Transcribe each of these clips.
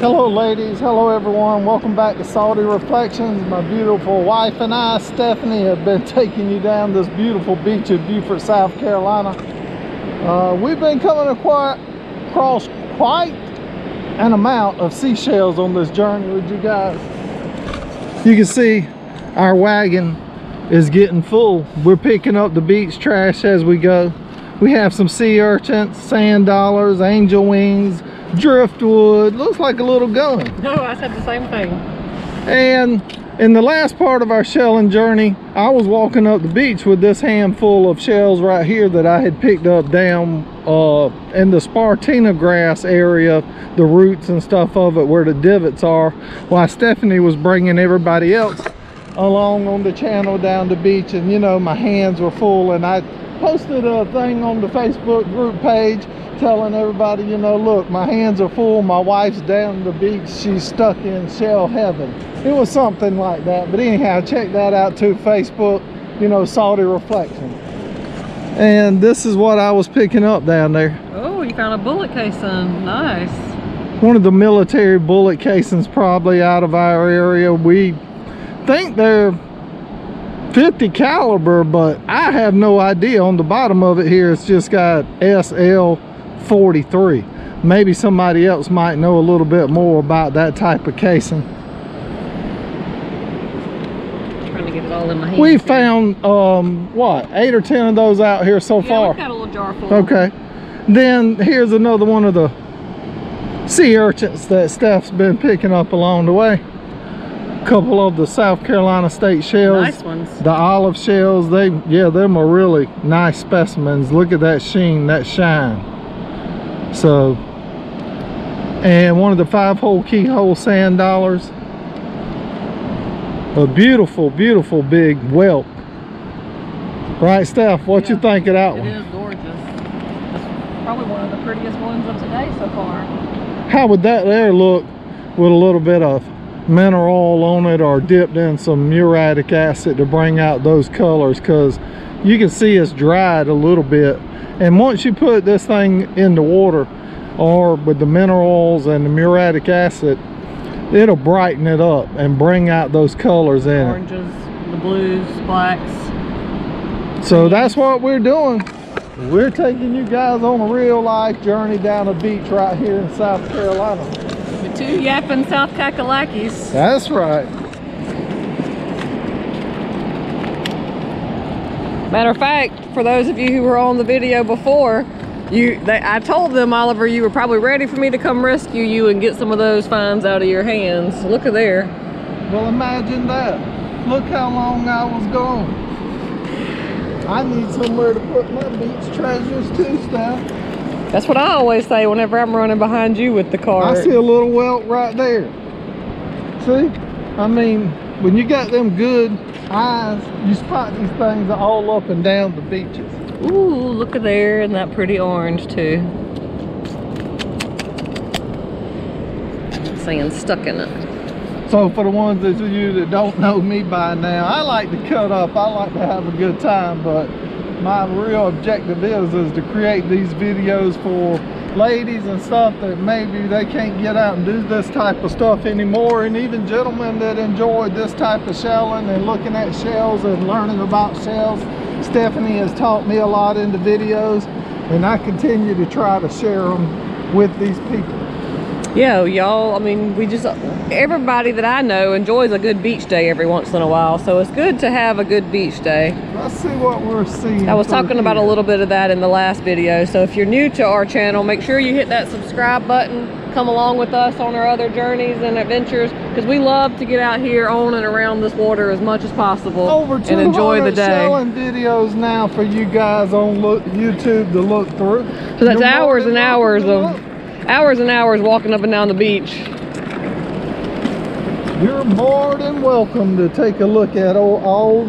Hello ladies, hello everyone. Welcome back to Salty Reflections. My beautiful wife and I, Stephanie, have been taking you down this beautiful beach of Beaufort, South Carolina. Uh, we've been coming across quite an amount of seashells on this journey with you guys. You can see our wagon is getting full. We're picking up the beach trash as we go. We have some sea urchins, sand dollars, angel wings, driftwood. Looks like a little gun. No, I said the same thing. And in the last part of our shelling journey, I was walking up the beach with this handful of shells right here that I had picked up down uh, in the Spartina grass area, the roots and stuff of it where the divots are, while Stephanie was bringing everybody else along on the channel down the beach and you know my hands were full and I posted a thing on the Facebook group page telling everybody, you know, look, my hands are full, my wife's down the beach, she's stuck in shell heaven. It was something like that. But anyhow, check that out too, Facebook, you know, Salty Reflection. And this is what I was picking up down there. Oh, you found a bullet casing. Nice. One of the military bullet casings probably out of our area. We think they're 50 caliber, but I have no idea. On the bottom of it here, it's just got SL 43 maybe somebody else might know a little bit more about that type of casing. Trying to get it all in my hands we found um what eight or ten of those out here so yeah, far. got a little jar full. Okay. Then here's another one of the sea urchins that Steph's been picking up along the way. A couple of the South Carolina state shells. Nice ones. The olive shells they yeah them are really nice specimens. Look at that sheen that shine so and one of the five hole keyhole sand dollars. A beautiful beautiful big whelk. Right Steph what Yeah, you think of that It one? is gorgeous. It's probably one of the prettiest ones of today so far. How would that there look with a little bit of mineral on it or dipped in some muriatic acid to bring out those colors? Because you can see it's dried a little bit. And once you put this thing in the water or with the minerals and the muriatic acid it'll brighten it up and bring out those colors in oranges the blues blacks. So that's what we're doing. We're taking you guys on a real life journey down a beach right here in south carolina. The two yapping south kakalakis. That's right Matter of fact, for those of you who were on the video before, you they, I told them, Oliver, you were probably ready for me to come rescue you and get some of those fines out of your hands. Look at there. Well, imagine that. Look how long I was gone. I need somewhere to put my beach treasures too, Steph. That's what I always say whenever I'm running behind you with the car. I see a little whelk right there. See? I mean, when you got them good eyes, you spot these things all up and down the beaches. Ooh, look at there and that pretty orange too. Sand stuck in it. So for the ones of you that don't know me by now, I like to cut up. I like to have a good time, but my real objective is is to create these videos for ladies and stuff that maybe they can't get out and do this type of stuff anymore. And even gentlemen that enjoy this type of shelling and looking at shells and learning about shells Stephanie has taught me a lot in the videos and I continue to try to share them with these people Yeah, y'all, I mean, we just, everybody that I know enjoys a good beach day every once in a while. So it's good to have a good beach day. let's see what we're seeing I was talking about a little bit of that in the last video. So if you're new to our channel, make sure you hit that subscribe button. Come along with us on our other journeys and adventures because we love to get out here on and around this water as much as possible over and enjoy the day. shelling videos now for you guys on look, YouTube to look through. So that's You're hours and hours of. Hours and hours walking up and down the beach. You're more than welcome to take a look at all, all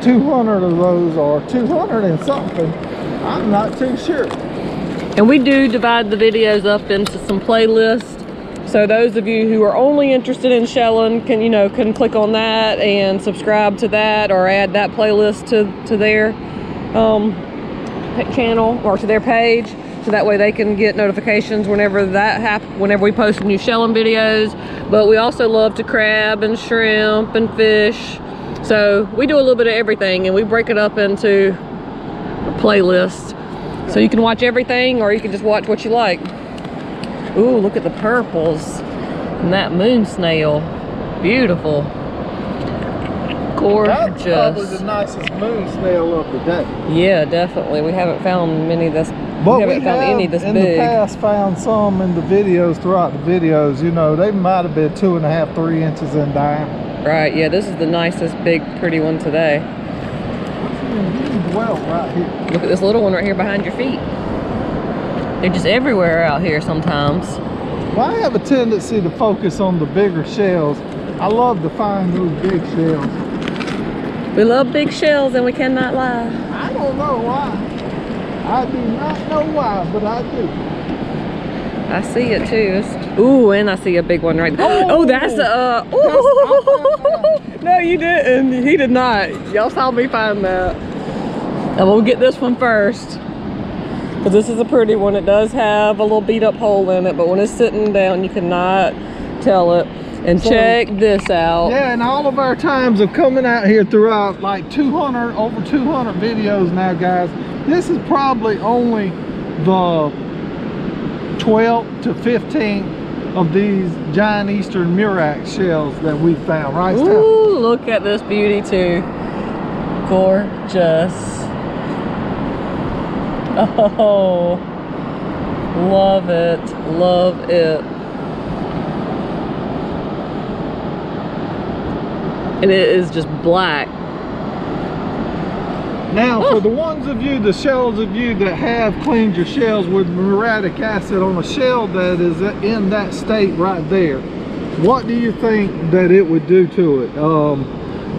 200 of those or 200 and something. I'm not too sure. And we do divide the videos up into some playlists. So those of you who are only interested in shelling can, you know, can click on that and subscribe to that or add that playlist to, to their um, channel or to their page. So that way they can get notifications whenever that happen whenever we post new shelling videos. But we also love to crab and shrimp and fish. So we do a little bit of everything and we break it up into a playlist. So you can watch everything or you can just watch what you like. Ooh, look at the purples and that moon snail. Beautiful. Gorgeous That's probably the nicest moon snail of the day. yeah definitely. We haven't found many of this But we we found have any this in big the past found some in the videos throughout the videos. You know, they might have been two and a half, three inches in diameter. right yeah this is the nicest big pretty one today Well, right here. Look at this little one right here behind your feet. They're just everywhere out here sometimes. Well, I have a tendency to focus on the bigger shells. I love to find those big shells. We love big shells and we cannot lie. I don't know why. I do not know why, but I do. I see it too. It's- Ooh, and I see a big one right there. Oh, Oh! that's a, uh, That's- no, you didn't. He did not. Y'all saw me find that. And we'll get this one first. Because this is a pretty one. It does have a little beat up hole in it, but when it's sitting down, you cannot tell it. And So- check this out. Yeah, and all of our times of coming out here throughout like 200, over 200 videos now, guys, this is probably only the 12th to 15th of these giant eastern murex shells that we found, right? Ooh, look at this beauty too. Gorgeous. Oh, love it, love it. And it is just black. Now, Oh. for the ones of you, the shells of you that have cleaned your shells with muriatic acid on a shell that is in that state right there, what do you think that it would do to it? Um,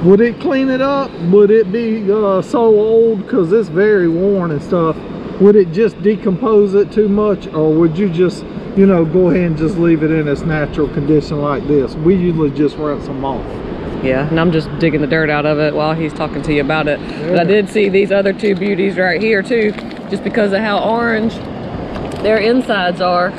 would it clean it up? Would it be uh, so old because it's very worn and stuff? Would it just decompose it too much, or would you just, you know, go ahead and just leave it in its natural condition like this? We usually just rinse them off. Yeah, and I'm just digging the dirt out of it while he's talking to you about it. But I did see these other two beauties right here too, just because of how orange their insides are.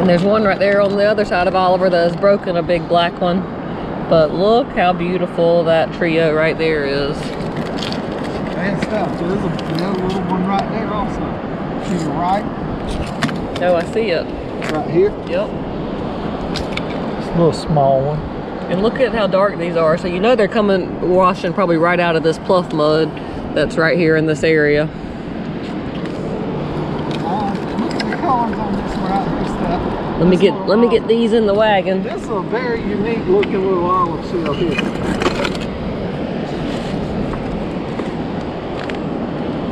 And there's one right there on the other side of Oliver that has broken, a big black one. But look how beautiful that trio right there is. And stuff. There's another little one right there also. To your right, Oh, I see it. Right here. Yep. It's a little small one. And look at how dark these are. So you know they're coming, washing probably right out of this pluff mud that's right here in this area. Uh, look at the colors on this one right here, Steph. Let me get let me get these in the wagon. This is a very unique looking little olive shell here.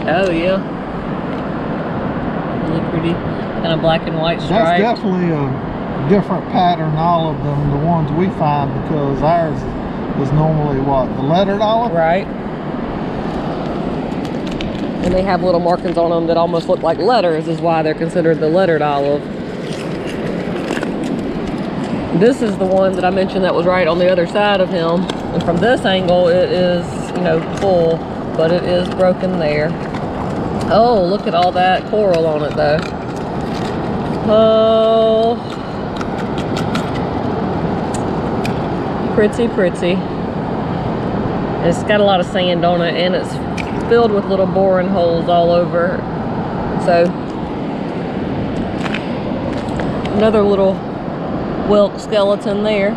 Oh yeah. Really pretty. Kind of black and white That's definitely a different pattern all of them, the ones we find because ours is normally what the lettered olive. Right. And they have little markings on them that almost look like letters is why they're considered the lettered olive. This is the one that I mentioned that was right on the other side of him. And from this angle, it is, you know, full, but it is broken there. Oh, look at all that coral on it though. Oh. Pretty, pretty. It's got a lot of sand on it and it's filled with little boring holes all over. So, another little whelk skeleton there.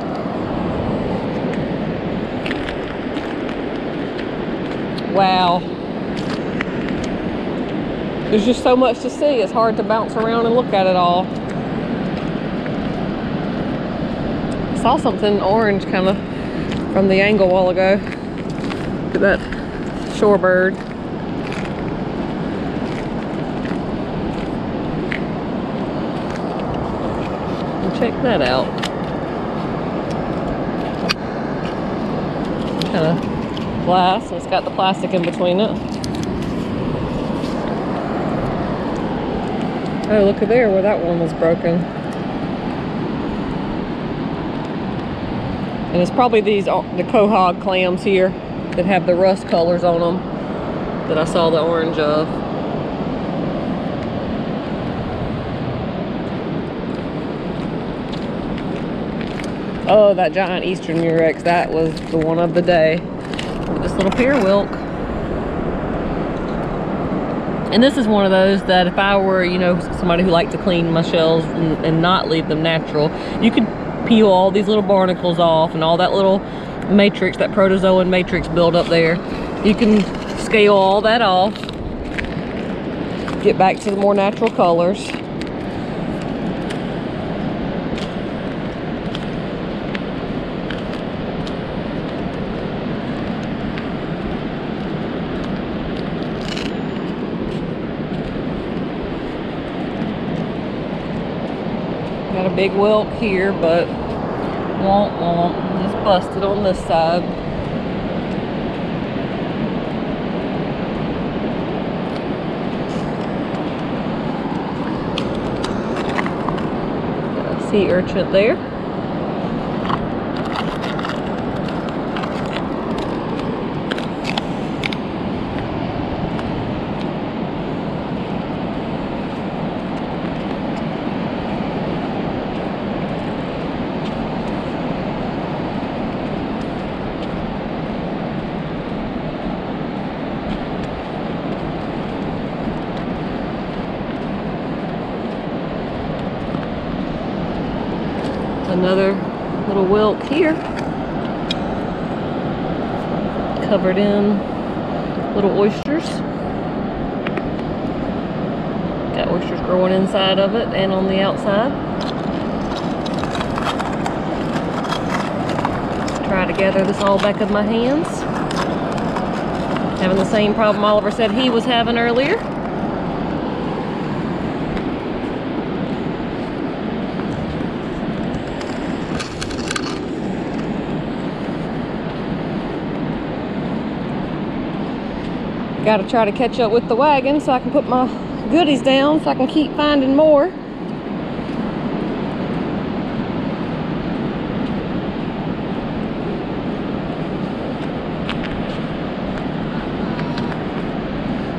Wow. There's just so much to see. It's hard to bounce around and look at it all. I Saw something orange kind of from the angle a while ago. Look at that shorebird. Check that out. Kind of glass. It's got the plastic in between it. Oh, look at there where that one was broken. And it's probably these, uh, the quahog clams here that have the rust colors on them. that I saw the orange of. Oh, that giant eastern murex, that was the one of the day. This little pear whelk. And this is one of those that if I were, you know, somebody who liked to clean my shells and, and not leave them natural, you could peel all these little barnacles off and all that little matrix, that protozoan matrix build up there. You can scale all that off, get back to the more natural colors. Big whelk here, but won't, won't. Just busted on this side. Got a sea urchin there. Another little whelk here. Covered in little oysters. Got oysters growing inside of it and on the outside. Try to gather this all back of my hands. Having the same problem Oliver said he was having earlier. Got to try to catch up with the wagon so I can put my goodies down so I can keep finding more.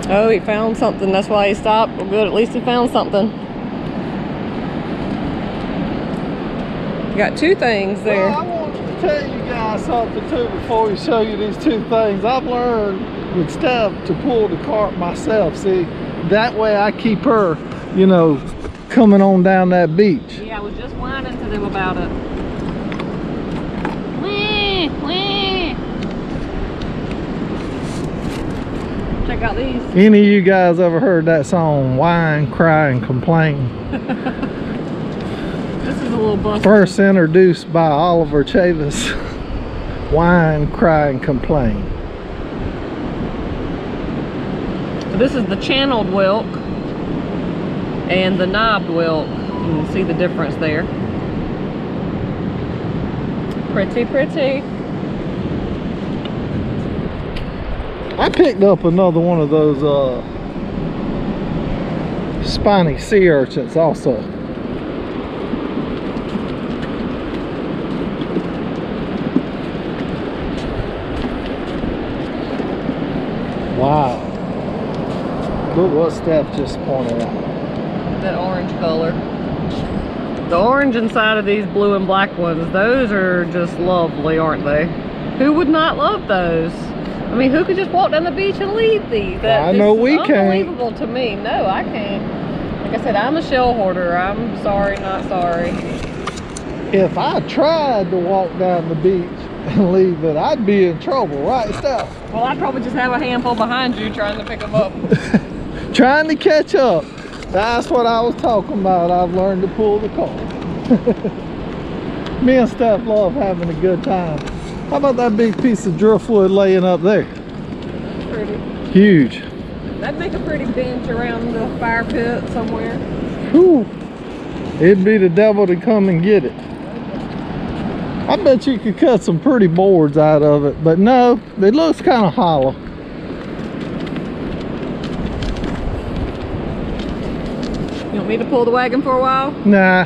Oh, he found something. That's why he stopped. Well, good. At least he found something. You got two things there. Well, I wanted to tell you guys something too before we show you these two things. I've learned with Steph to pull the cart myself. See, that way I keep her, you know, coming on down that beach. Yeah, I was just whining to them about it. Wee, wee. Check out these. Any of you guys ever heard that song, Whine, Cry, and Complain? This is a little bust. First introduced by Oliver Chavis. Whine, Cry, and Complain. This is the channeled whelk and the knobbed whelk. You can see the difference there. Pretty, pretty. I picked up another one of those uh, spiny sea urchins also. Wow. Look what Steph just pointed out. That orange color. The orange inside of these blue and black ones, those are just lovely, aren't they? Who would not love those? I mean, who could just walk down the beach and leave these? That I know we can't. Unbelievable to me. No, I can't. Like I said, I'm a shell hoarder. I'm sorry, not sorry. If I tried to walk down the beach and leave it, I'd be in trouble, right, Steph? Well, I'd probably just have a handful behind you trying to pick them up. Trying to catch up. That's what I was talking about. I've learned to pull the car. Me and Steph love having a good time. How about that big piece of driftwood laying up there? pretty. Huge. That'd make a pretty bench around the fire pit somewhere. Whew. It'd be the devil to come and get it. I bet you could cut some pretty boards out of it, but no, it looks kind of hollow. Want me to pull the wagon for a while? Nah.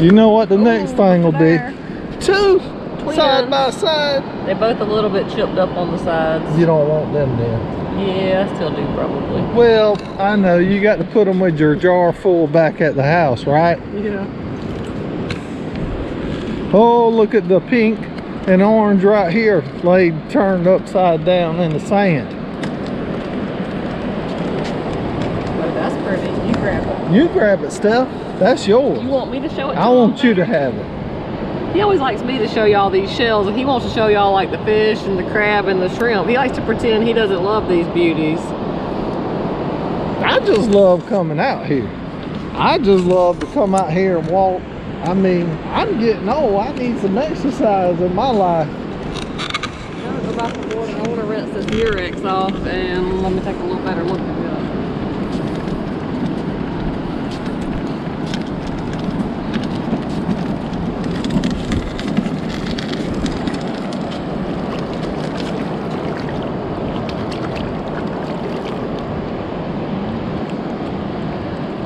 You know what the next thing will there. be? Two Twins. side by side. They're both a little bit chipped up on the sides. You don't want them then. Yeah, I still do probably. Well, I know you got to put them with your jar full back at the house, right? Yeah. Oh, look at the pink and orange right here laid turned upside down in the sand. Oh, that's pretty. You grab it. You grab it, Steph. That's yours. You want me to show it? I want you to have it. He always likes me to show y'all these shells, and he wants to show y'all like the fish and the crab and the shrimp. He likes to pretend he doesn't love these beauties. I just love coming out here. I just love to come out here and walk. I mean, I'm getting old. I need some exercise in my life. i Now to go back to water. I want to rinse this Murex off, and let me take a little better look at it.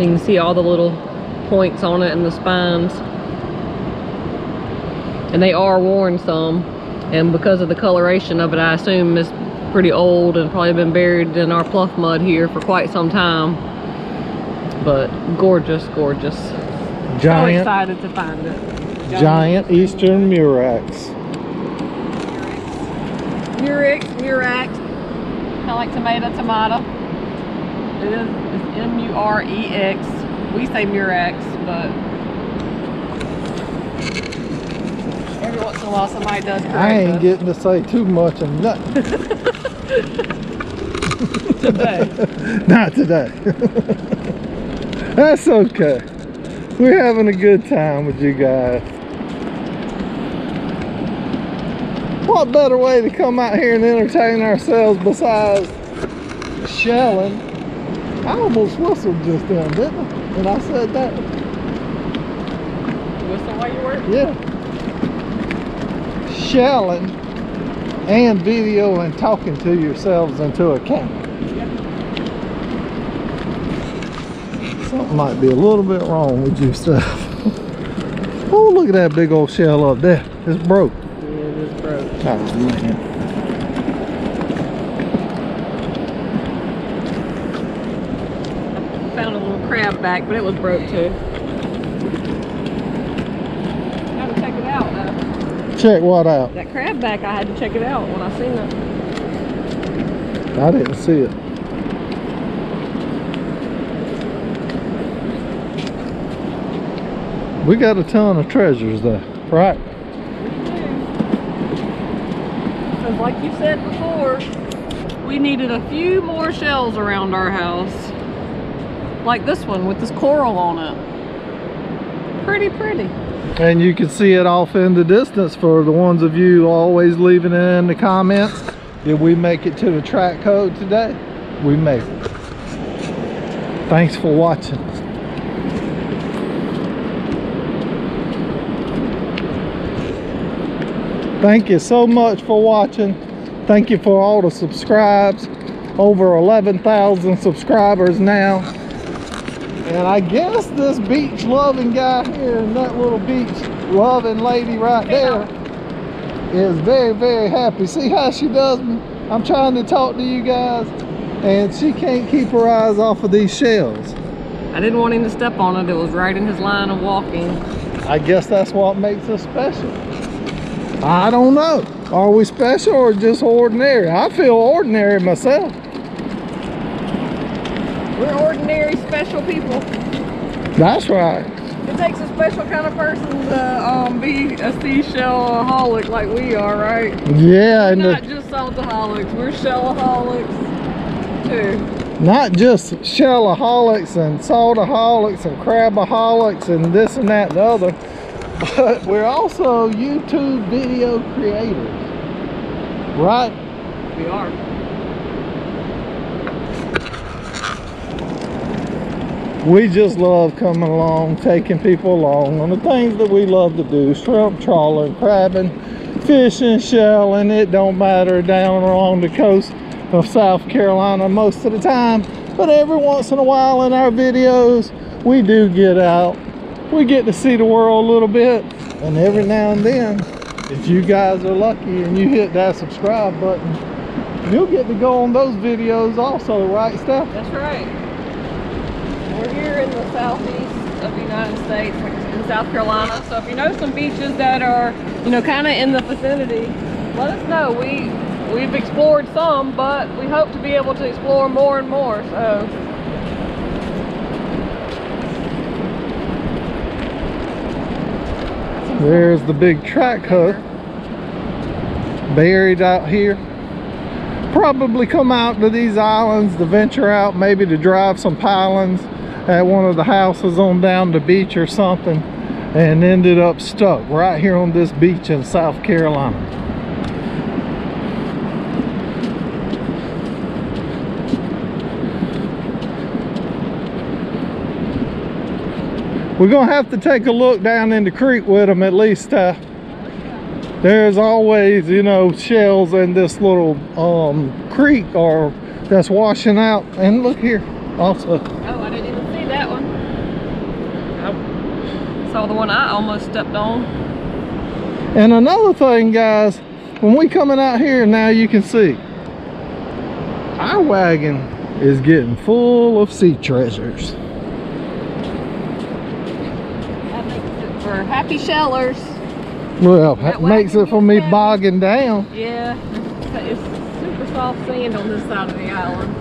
You can see all the little points on it and the spines. And they are worn some. And because of the coloration of it, I assume it's pretty old and probably been buried in our pluff mud here for quite some time. But gorgeous, gorgeous. Giant. So Giant, excited to find it. giant Eastern Murex. Murex, Murex. Kind of like tomato, tomato. It's M-U-R-E-X. We say Murex, but every once in a while somebody does I ain't us. getting to say too much of nothing. today. Not today. That's okay. We're having a good time with you guys. What better way to come out here and entertain ourselves besides shelling? I almost whistled just then, didn't I? When I said that. Whistle while you work? Yeah. Shelling and video and talking to yourselves into a camera. Something might be a little bit wrong with you stuff. oh, look at that big old shell up there. It's broke. Yeah, it is broke. Oh, man. Found a little crab back, but it was broke too. Gotta check it out though. Check what out? That crab back, I had to check it out when I seen it. I didn't see it. We got a ton of treasures though, right? Because like you said before, we needed a few more shells around our house. Like this one with this coral on it. Pretty pretty. And you can see it off in the distance for the ones of you always leaving it in the comments. Did we make it to the track code today? We made it. Thanks for watching. Thank you so much for watching. Thank you for all the subscribes. Over 11,000 subscribers now. And I guess this beach loving guy here and that little beach loving lady right there is very, very happy. See how she does me? I'm trying to talk to you guys and she can't keep her eyes off of these shells. I didn't want him to step on it. It was right in his line of walking. I guess that's what makes us special. I don't know. Are we special or just ordinary? I feel ordinary myself. We're ordinary, special people. That's right. It takes a special kind of person to um, be a seashellaholic like we are, right? Yeah, We're and not the, just saltaholics, we're shellaholics too. not just shellaholics and saltaholics and crabaholics and this and that and the other, but we're also YouTube video creators. Right? We are. We just love coming along, taking people along on the things that we love to do. Shrimp trawling, crabbing, fishing, shelling. It don't matter down along the coast of South Carolina most of the time. But every once in a while in our videos, we do get out. We get to see the world a little bit. And every now and then, if you guys are lucky and you hit that subscribe button, you'll get to go on those videos also, right, Steph? That's right. We're here in the southeast of the United States, in South Carolina. So if you know some beaches that are, you know, kind of in the vicinity, let us know. We we've explored some, but we hope to be able to explore more and more. So There's the big track hook buried out here. Probably come out to these islands to venture out, maybe to drive some pilings at one of the houses on down the beach or something and ended up stuck right here on this beach in South Carolina. We're gonna have to take a look down in the creek with them at least. Uh, there's always, you know, shells in this little um, creek or that's washing out. And look here, also. Oh, I didn't even see that one. I saw the one I almost stepped on. And another thing, guys, when we coming out here now, you can see our wagon is getting full of sea treasures. That makes it for happy shellers. Well, That that makes it for me heavy. bogging down. Yeah, it's super soft sand on this side of the island.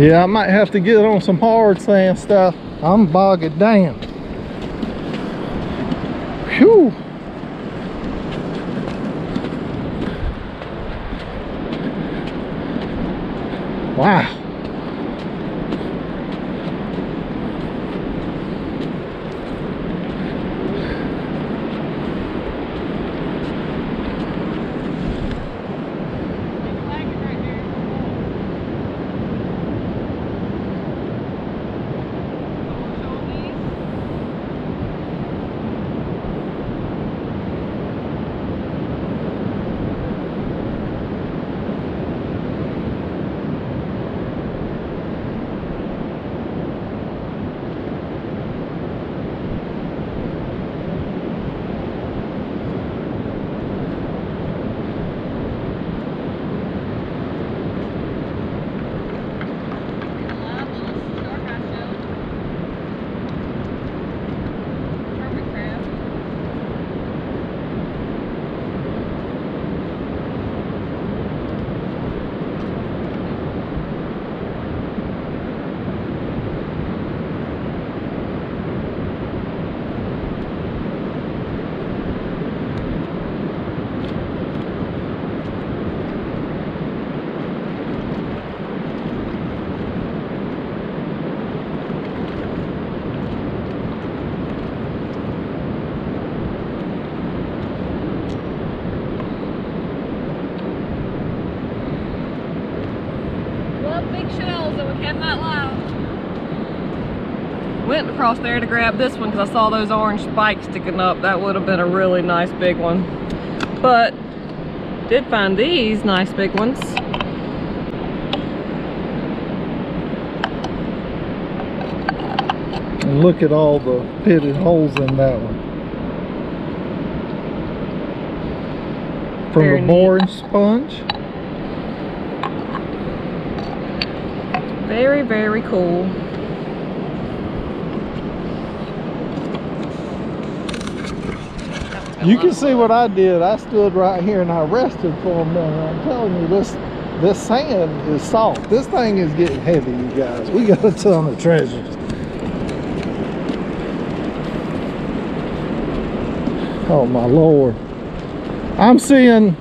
Yeah, I might have to get on some hard sand stuff. I'm bogging down. Whew. Wow. Love big shells and we cannot lie. Went across there to grab this one because I saw those orange spikes sticking up. That would have been a really nice big one. But did find these nice big ones. And look at all the pitted holes in that one. From Very the neat. boring sponge. Very, very cool. You can see what I did. I stood right here and I rested for a minute. I'm telling you, this this sand is soft. This thing is getting heavy, you guys. We got a ton of treasures. Oh my lord. I'm seeing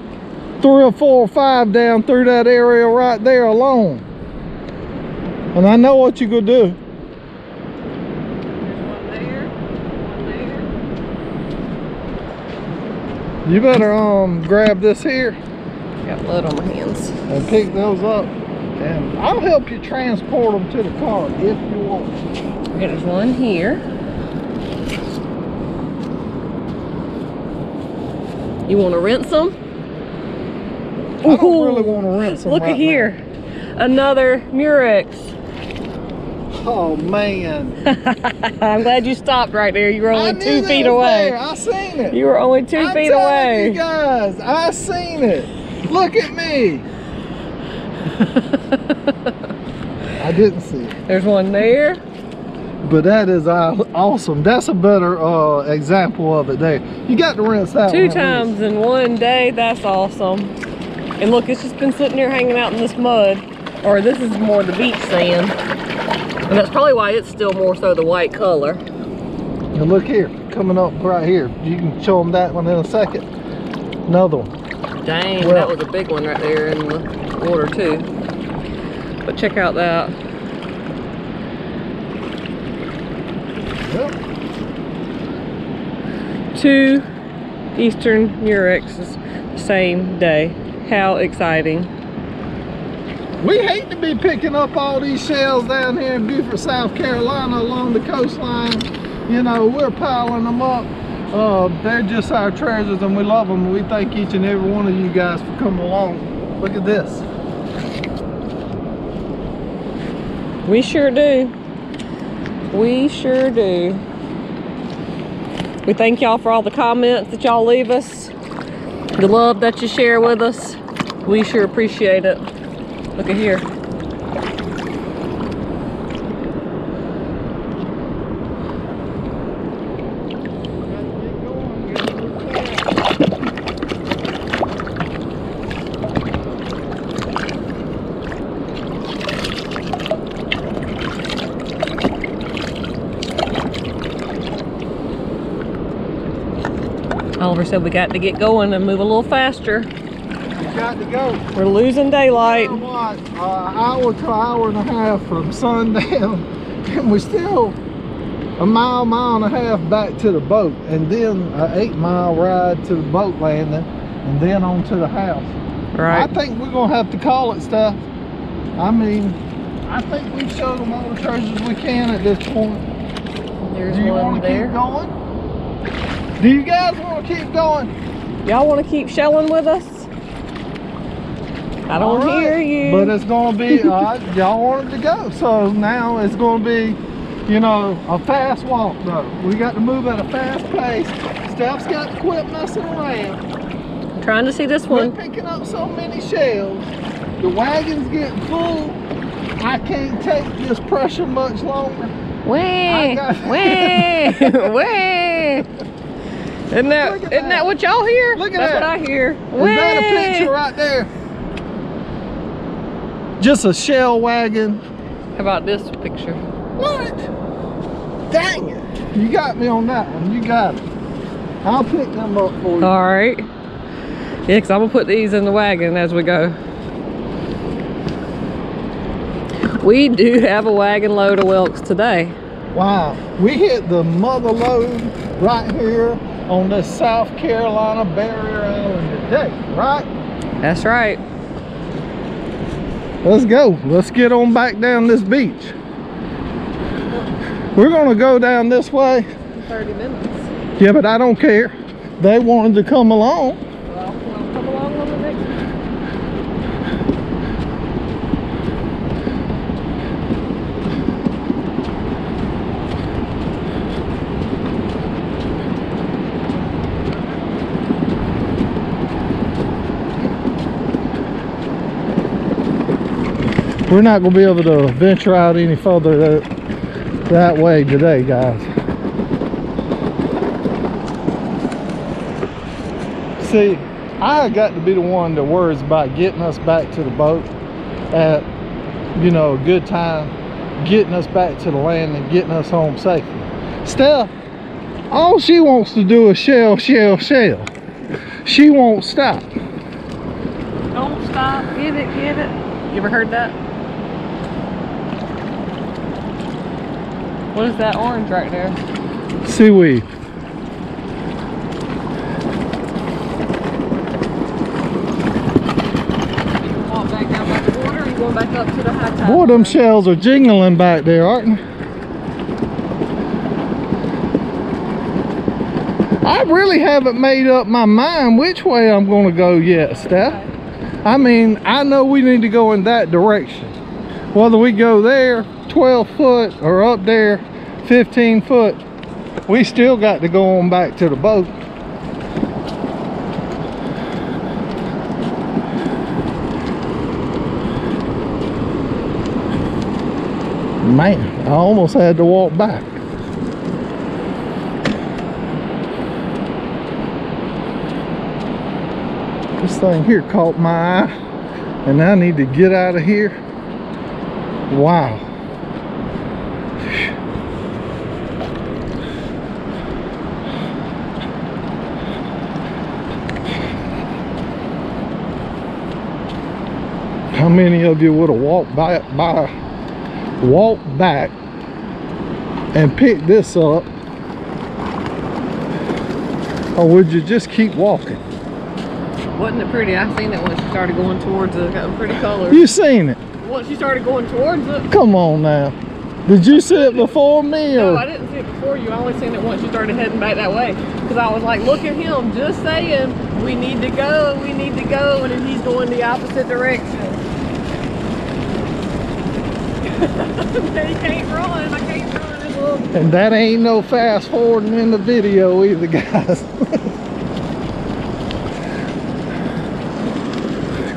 three or four or five down through that area right there alone. And I know what you're gonna do. There's one there, one there. You better um grab this here. Got blood on my hands. and pick those up and I'll help you transport them to the car if you want. Okay, there's one here. You want to rinse them? I don't really want to rinse them Look right at here. Another Murex. Oh man. I'm glad you stopped right there. You were only two feet away. there. I seen it. You were only 2 I'm feet away. You guys, I seen it. Look at me. I didn't see it. There's one there. But that is awesome. That's a better uh, example of it there. You got to rinse that Two times in one day. That's awesome. And look, it's just been sitting there hanging out in this mud. Or this is more the beach sand. And that's probably why it's still more so the white color. And look here, coming up right here. You can show them that one in a second. Another one. Dang, Well- that was a big one right there in the water too. But check out that. Well, Two Eastern Murexes same day. How exciting. We hate to be picking up all these shells down here in Beaufort, South Carolina along the coastline. You know, we're piling them up. Uh, they're just our treasures and we love them. We thank each and every one of you guys for coming along. Look at this. We sure do. We sure do. We thank y'all for all the comments that y'all leave us, the love that you share with us. We sure appreciate it. Look at here. Oliver said we got to get going and move a little faster. You got to go. We're losing daylight. You know what? Uh, hour to hour and a half from sundown, and we're still a mile, mile and a half back to the boat, and then an eight mile ride to the boat landing, and then on to the house. Right. I think we're gonna have to call it stuff. I mean, I think we've showed them all the treasures we can at this point. There's Do you one want to keep going? Do you guys want to keep going? Y'all want to keep shelling with us? I don't right. hear you. But it's gonna be, uh, y'all wanted to go. So now it's gonna be, you know, a fast walk though. We got to move at a fast pace. Steph's got to quit messing around. Trying to see this one. We're picking up so many shells. The wagon's getting full. I can't take this pressure much longer. Way, way, way. Isn't that, isn't that that. what y'all hear? Look at That's that. what I hear. Is that a picture right there? Just a shell wagon. How about this picture? What? Dang it. You got me on that one. You got it. I'll pick them up for you. All right. Yeah, because I'm going to put these in the wagon as we go. We do have a wagon load of whelks today. Wow. We hit the mother load right here on this South Carolina barrier island today, right? That's right. Let's go. Let's get on back down this beach. We're gonna go down this way. 30 minutes. Yeah, but I don't care. They wanted to come along. Well, we'll come along on the next We're not gonna be able to venture out any further that, that way today, guys. See, I got to be the one that worries about getting us back to the boat at, you know, a good time, getting us back to the land and getting us home safely. Steph, all she wants to do is shell, shell, shell. She won't stop. Don't stop. Get it, get it. You ever heard that? What is that orange right there? Seaweed. Walk back down by the water and going back up to the high tide. Boy, them shells are jingling back there, aren't they? I really haven't made up my mind which way I'm going to go yet, Steph. I mean, I know we need to go in that direction. whether we go there 12 foot or up there 15 foot, we still got to go on back to the boat. Man, I almost had to walk back. This thing here caught my eye and I need to get out of here. Wow. How many of you would have walked by, by walked back and picked this up or would you just keep walking? Wasn't it pretty? I seen it when she started going towards it. Got pretty color. You seen it? Once she started going towards it. Come on now. Did you see it before me or? No, I didn't see it before you. I only seen it once you started heading back that way. Because I was like, look at him, just saying, we need to go, we need to go, and then he's going the opposite direction. He can't run, I can't run. And that ain't no fast forwarding in the video either, guys.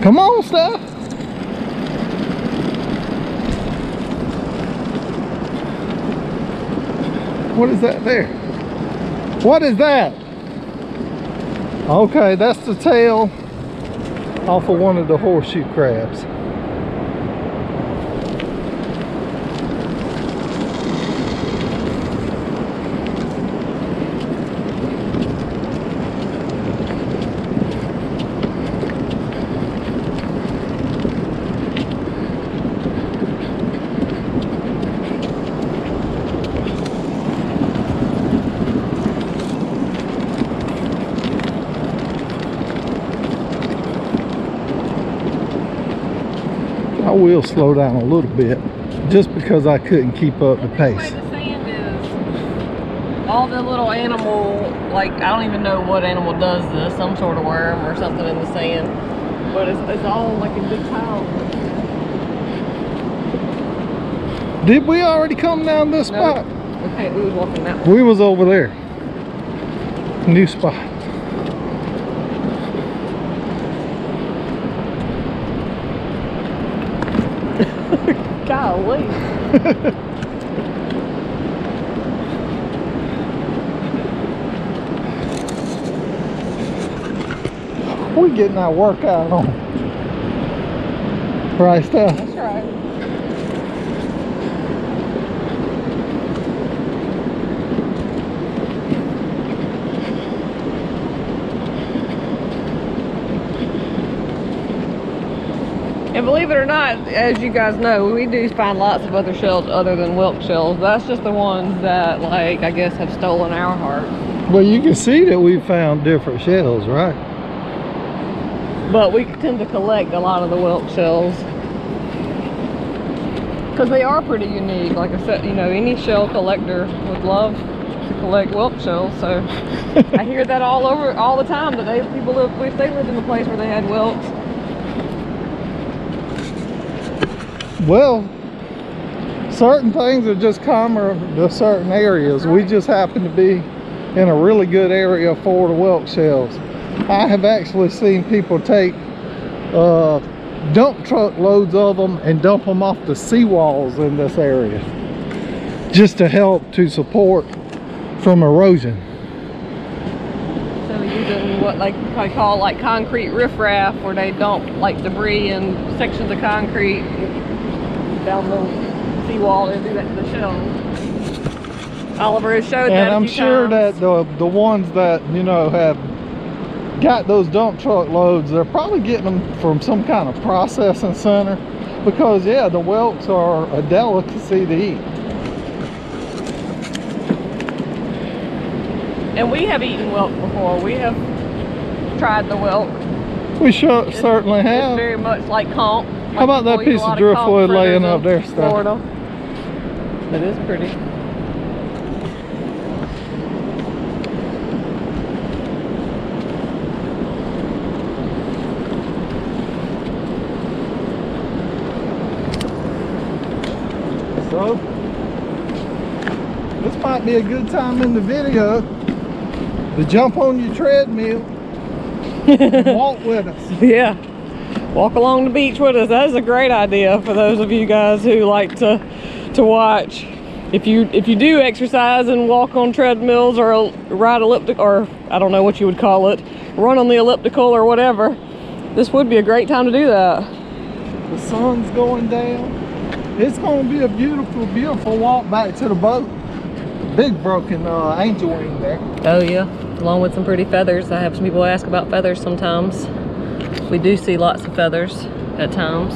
Come on, stuff. What is that there? What is that? Okay, that's the tail off of one of the horseshoe crabs. I will slow down a little bit just because I couldn't keep up the pace. the sand is, all the little animal, like, I don't even know what animal does this, some sort of worm or something in the sand. But it's, it's all like a big pile. Did we already come down this No. spot? Okay, we was walking that way. We was over there. New spot. We getting that workout on. Right stuff. That's right. And believe it or not, as you guys know, we do find lots of other shells other than whelk shells. That's just the ones that, like, I guess have stolen our heart. Well, you can see that we found different shells, right? But we tend to collect a lot of the whelk shells. Because they are pretty unique. Like I said, you know, any shell collector would love to collect whelk shells. So I hear that all over, all the time that they people live, wish they lived in the place where they had whelks. Well, certain things are just common to certain areas. We just happen to be in a really good area for the whelk shells. I have actually seen people take uh, dump truck loads of them and dump them off the seawalls in this area just to help to support from erosion. So using what like I call like concrete riffraff, where they dump like debris and sections of concrete down the seawall and do that to the shells. Oliver has showed that. And I'm sure times. that the, the ones that, you know, have got those dump truck loads, they're probably getting them from some kind of processing center because, yeah, the whelks are a delicacy to eat. And we have eaten whelk before. We have tried the whelk. We sure, certainly It's have. very much like conch. How about that people eat a piece of driftwood laying in up there? Florida. It is pretty. So, This might be a good time in the video to jump on your treadmill and walk with us. Yeah. Walk along the beach with us. That is a great idea for those of you guys who like to to watch. If you if you do exercise and walk on treadmills or ride elliptic or I don't know what you would call it, run on the elliptical or whatever, this would be a great time to do that. The sun's going down. It's gonna be a beautiful, beautiful walk back to the boat. Big broken uh, angel wing there. Oh yeah, along with some pretty feathers. I have some people ask about feathers sometimes. We do see lots of feathers at times.